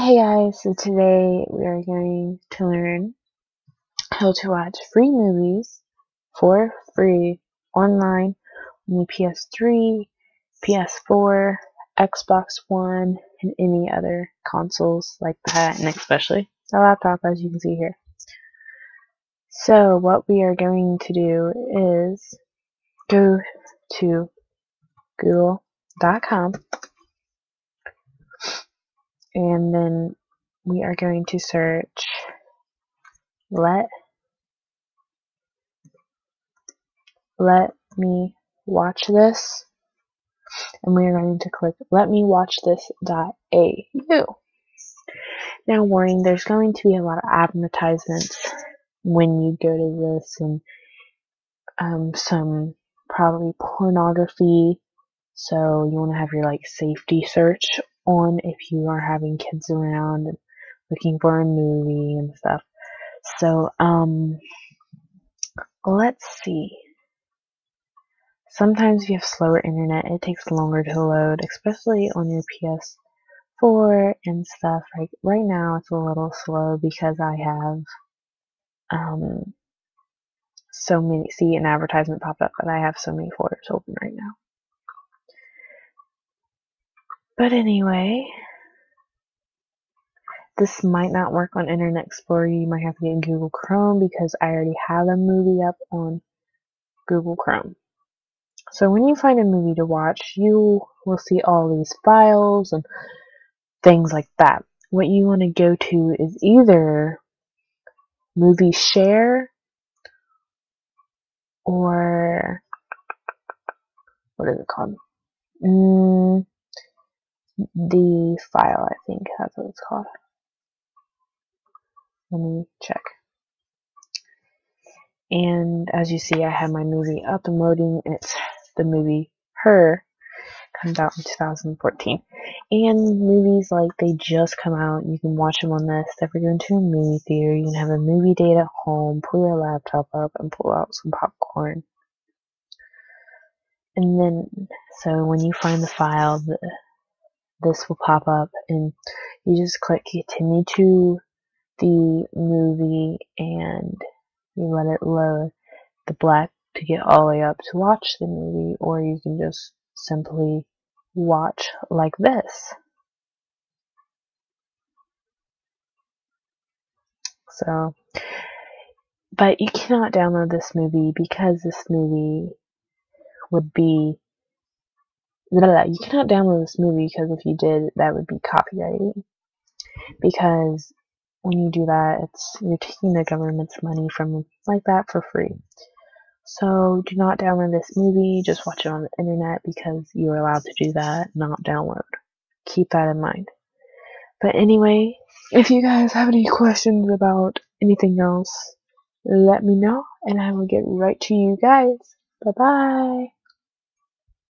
Hey guys, so today we are going to learn how to watch free movies for free online on the PS3, PS4, Xbox One, and any other consoles like that, and especially the laptop as you can see here. So what we are going to do is go to google.com and then we are going to search let let me watch this. And we are going to click let me watch this dot au now warning there's going to be a lot of advertisements when you go to this and um, some probably pornography. So you want to have your like safety search on if you are having kids around and looking for a movie and stuff. So, um, let's see. Sometimes if you have slower internet, it takes longer to load, especially on your PS4 and stuff. Like right now, it's a little slow because I have um so many. See an advertisement pop up, but I have so many folders open right now. But anyway, this might not work on Internet Explorer. You might have to get Google Chrome because I already have a movie up on Google Chrome. So when you find a movie to watch, you will see all these files and things like that. What you want to go to is either Movie Share or what is it called? Mm, the file, I think that's what it's called. Let me check. And as you see, I have my movie up and loading. It's the movie Her, comes out in 2014. And movies like they just come out, you can watch them on this. If you're going to a movie theater, you can have a movie date at home, pull your laptop up, and pull out some popcorn. And then, so when you find the file, the, this will pop up, and you just click continue to the movie and you let it load the black to get all the way up to watch the movie, or you can just simply watch like this. So, but you cannot download this movie because this movie would be. Blah, blah, you cannot download this movie because if you did, that would be copyrighted. Because when you do that, it's you're taking the government's money from like that for free. So do not download this movie, just watch it on the internet because you're allowed to do that, not download. Keep that in mind. But anyway, if you guys have any questions about anything else, let me know and I will get right to you guys. Bye bye.